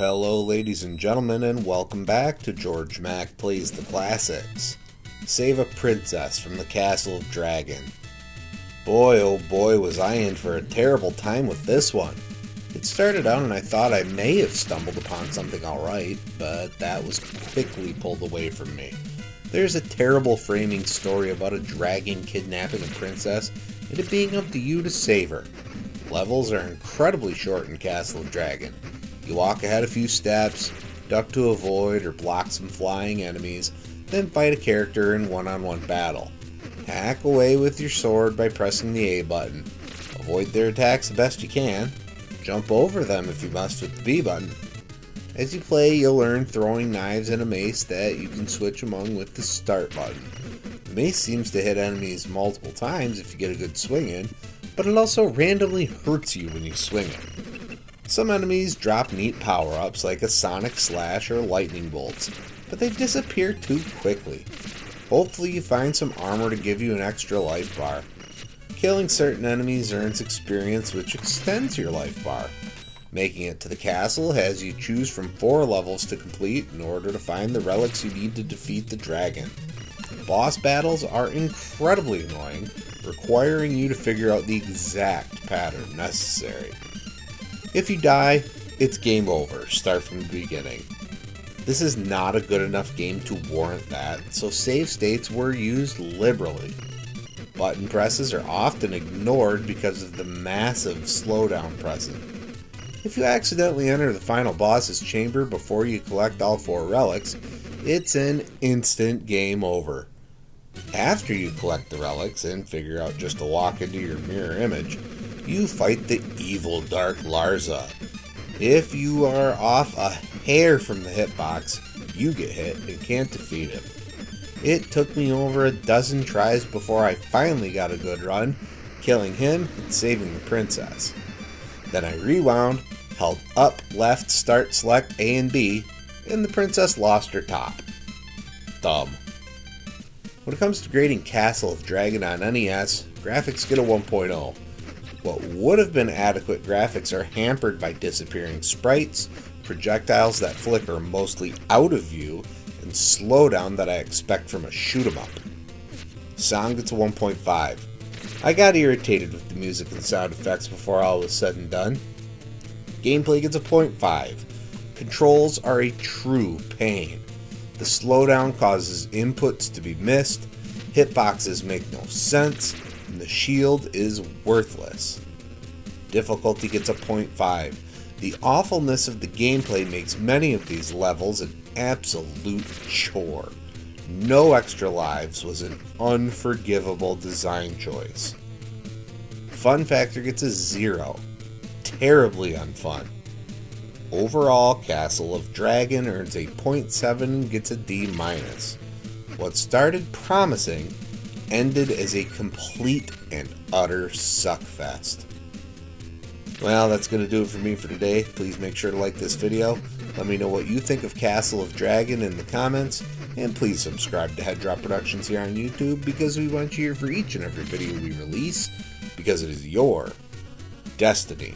Hello, ladies and gentlemen, and welcome back to Georg Mack Plays the Classics. Save a Princess from the Castle of Dragon. Boy, oh boy, was I in for a terrible time with this one. It started out and I thought I may have stumbled upon something alright, but that was quickly pulled away from me. There's a terrible framing story about a dragon kidnapping a princess and it being up to you to save her. Levels are incredibly short in Castle of Dragon. You walk ahead a few steps, duck to avoid or block some flying enemies, then fight a character in one-on-one battle. Hack away with your sword by pressing the A button. Avoid their attacks the best you can. Jump over them if you must with the B button. As you play, you'll learn throwing knives and a mace that you can switch among with the start button. The mace seems to hit enemies multiple times if you get a good swing in, but it also randomly hurts you when you swing it. Some enemies drop neat power-ups like a sonic slash or lightning bolts, but they disappear too quickly. Hopefully you find some armor to give you an extra life bar. Killing certain enemies earns experience which extends your life bar. Making it to the castle has you choose from four levels to complete in order to find the relics you need to defeat the dragon. Boss battles are incredibly annoying, requiring you to figure out the exact pattern necessary. If you die, it's game over. Start from the beginning. This is not a good enough game to warrant that, so save states were used liberally. Button presses are often ignored because of the massive slowdown present. If you accidentally enter the final boss's chamber before you collect all four relics, it's an instant game over. After you collect the relics and figure out just to walk into your mirror image, you fight the evil Dark Larza. If you are off a hair from the hitbox, you get hit and can't defeat him. It took me over a dozen tries before I finally got a good run, killing him and saving the princess. Then I rewound, held up, left, start, select A and B, and the princess lost her top. Dumb. When it comes to grading Castle of Dragon on NES, graphics get a 1.0. What would have been adequate graphics are hampered by disappearing sprites, projectiles that flicker mostly out of view, and slowdown that I expect from a shoot 'em up. Sound gets a 1.5. I got irritated with the music and sound effects before all was said and done. Gameplay gets a 0.5. Controls are a true pain. The slowdown causes inputs to be missed, hitboxes make no sense, and the shield is worthless. Difficulty gets a 0.5. The awfulness of the gameplay makes many of these levels an absolute chore. No extra lives was an unforgivable design choice. Fun factor gets a 0. Terribly unfun. Overall, Castle of Dragon earns a 0.7 and gets a D minus. What started promising ended as a complete and utter suckfest. Well, that's going to do it for me for today. Please make sure to like this video. Let me know what you think of Castle of Dragon in the comments. And please subscribe to Head Drop Productions here on YouTube because we want you here for each and every video we release because it is your destiny.